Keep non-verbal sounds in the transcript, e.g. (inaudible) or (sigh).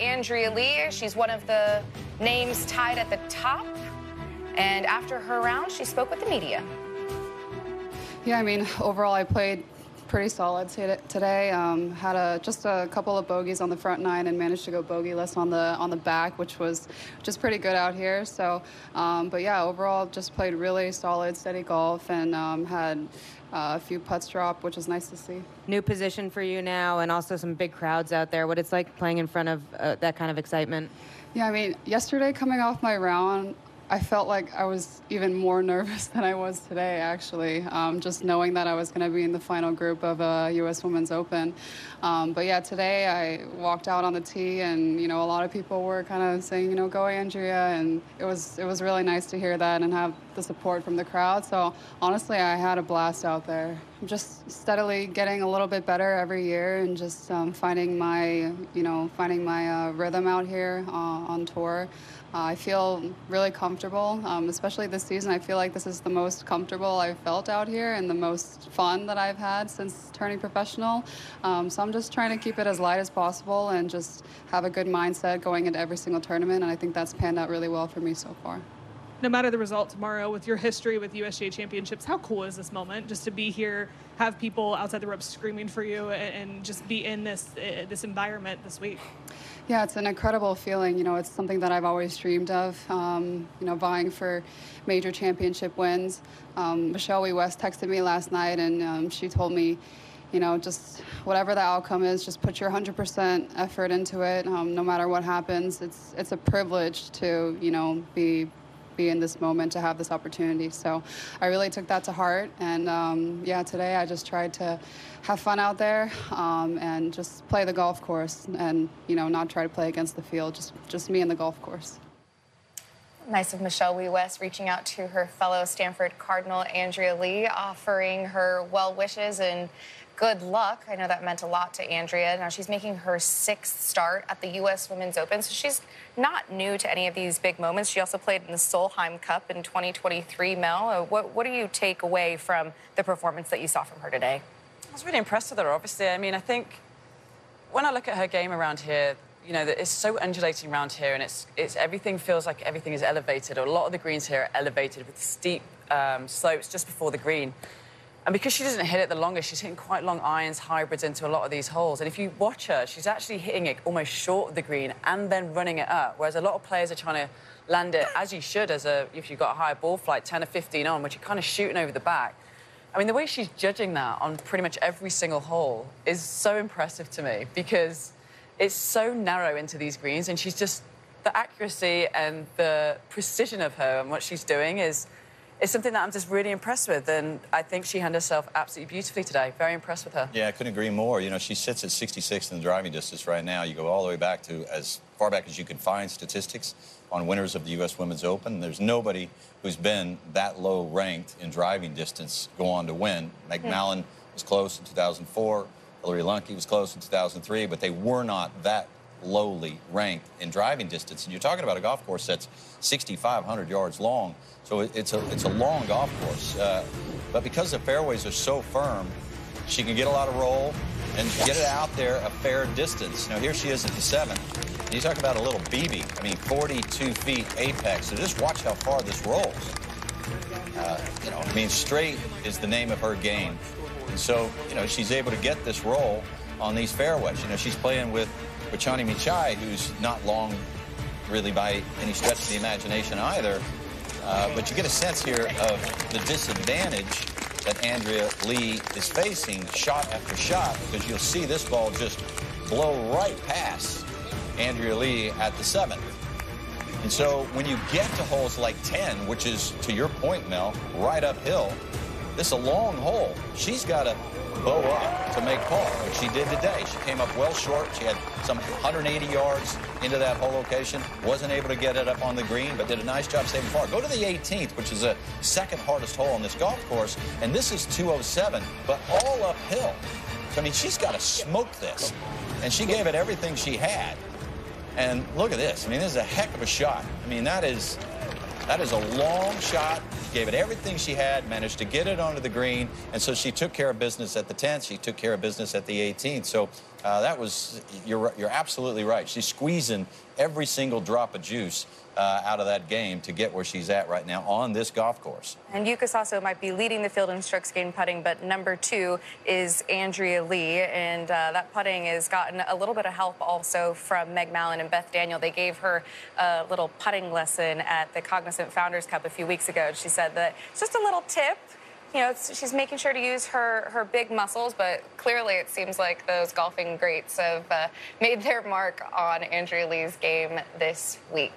Andrea Lee. She's one of the names tied at the top. And after her round, she spoke with the media. Yeah, I mean, overall, I played pretty solid today. Um, had a just a couple of bogeys on the front nine and managed to go bogeyless on the on the back, which was just pretty good out here. So, um, but yeah, overall, just played really solid, steady golf and um, had uh, a few putts drop, which is nice to see. New position for you now, and also some big crowds out there. What it's like playing in front of uh, that kind of excitement? Yeah, I mean, yesterday coming off my round, I felt like I was even more (laughs) nervous than I was today, actually, um, just knowing that I was going to be in the final group of a U.S. Women's Open. Um, but yeah, today I walked out on the tee, and you know, a lot of people were kind of saying, you know, go Andrea, and it was it was really nice to hear that and have the support from the crowd. So honestly, I had a blast out there. I'm just steadily getting a little bit better every year, and just um, finding my, you know, finding my uh, rhythm out here uh, on tour. Uh, I feel really comfortable, um, especially this season. I feel like this is the most comfortable I've felt out here and the most fun that I've had since turning professional. Um, so I'm just trying to keep it as light as possible and just have a good mindset going into every single tournament. And I think that's panned out really well for me so far no matter the result tomorrow, with your history with USGA championships, how cool is this moment just to be here, have people outside the ropes screaming for you, and, and just be in this uh, this environment this week? Yeah, it's an incredible feeling. You know, it's something that I've always dreamed of. Um, you know, vying for major championship wins. Um, Michelle Wie West texted me last night, and um, she told me, you know, just whatever the outcome is, just put your 100% effort into it. Um, no matter what happens, it's it's a privilege to you know be be in this moment to have this opportunity. So I really took that to heart. And um, yeah, today I just tried to have fun out there um, and just play the golf course and, you know, not try to play against the field, just, just me and the golf course. Nice of Michelle Wie West reaching out to her fellow Stanford Cardinal Andrea Lee, offering her well wishes and good luck. I know that meant a lot to Andrea. Now she's making her sixth start at the U.S. Women's Open, so she's not new to any of these big moments. She also played in the Solheim Cup in 2023. Mel, uh, what, what do you take away from the performance that you saw from her today? I was really impressed with her, obviously. I mean, I think when I look at her game around here, you know, it's so undulating around here, and it's, it's everything feels like everything is elevated. A lot of the greens here are elevated with steep um, slopes just before the green. And because she doesn't hit it the longest, she's hitting quite long irons, hybrids into a lot of these holes. And if you watch her, she's actually hitting it almost short of the green and then running it up. Whereas a lot of players are trying to land it, as you should, as a if you've got a higher ball flight, 10 or 15 on, which you're kind of shooting over the back. I mean, the way she's judging that on pretty much every single hole is so impressive to me because it's so narrow into these greens and she's just, the accuracy and the precision of her and what she's doing is it's something that I'm just really impressed with, and I think she handled herself absolutely beautifully today. Very impressed with her. Yeah, I couldn't agree more. You know, she sits at 66 in the driving distance right now. You go all the way back to as far back as you can find statistics on winners of the U.S. Women's Open. There's nobody who's been that low ranked in driving distance go on to win. Meg Mallon yeah. was close in 2004. Hilary Lunke was close in 2003, but they were not that lowly ranked in driving distance. And you're talking about a golf course that's 6,500 yards long, so it's a it's a long golf course. Uh, but because the fairways are so firm, she can get a lot of roll and get it out there a fair distance. Now here she is at the seventh. And you talk about a little BB. I mean, 42 feet apex. So just watch how far this rolls. Uh, you know, I mean, straight is the name of her game. And so, you know, she's able to get this roll on these fairways. You know, she's playing with Chani Meechai, who's not long really by any stretch of the imagination either. Uh, but you get a sense here of the disadvantage that Andrea Lee is facing shot after shot because you'll see this ball just blow right past Andrea Lee at the seventh. And so when you get to holes like 10, which is, to your point, Mel, right uphill, this is a long hole. She's got to bow up to make par, which she did today. She came up well short. She had some 180 yards into that hole location. Wasn't able to get it up on the green, but did a nice job saving par. Go to the 18th, which is the second hardest hole on this golf course, and this is 207, but all uphill. So, I mean, she's got to smoke this. And she gave it everything she had. And look at this. I mean, this is a heck of a shot. I mean, that is that is a long shot. Gave it everything she had, managed to get it onto the green, and so she took care of business at the 10th. She took care of business at the 18th. So Uh, that was, you're, you're absolutely right. She's squeezing every single drop of juice uh, out of that game to get where she's at right now on this golf course. And Yuka Saso might be leading the field in strokes gained putting, but number two is Andrea Lee. And uh, that putting has gotten a little bit of help also from Meg Mallon and Beth Daniel. They gave her a little putting lesson at the Cognizant Founders Cup a few weeks ago. She said that it's just a little tip you know, she's making sure to use her, her big muscles, but clearly it seems like those golfing greats have uh, made their mark on Andrea Lee's game this week.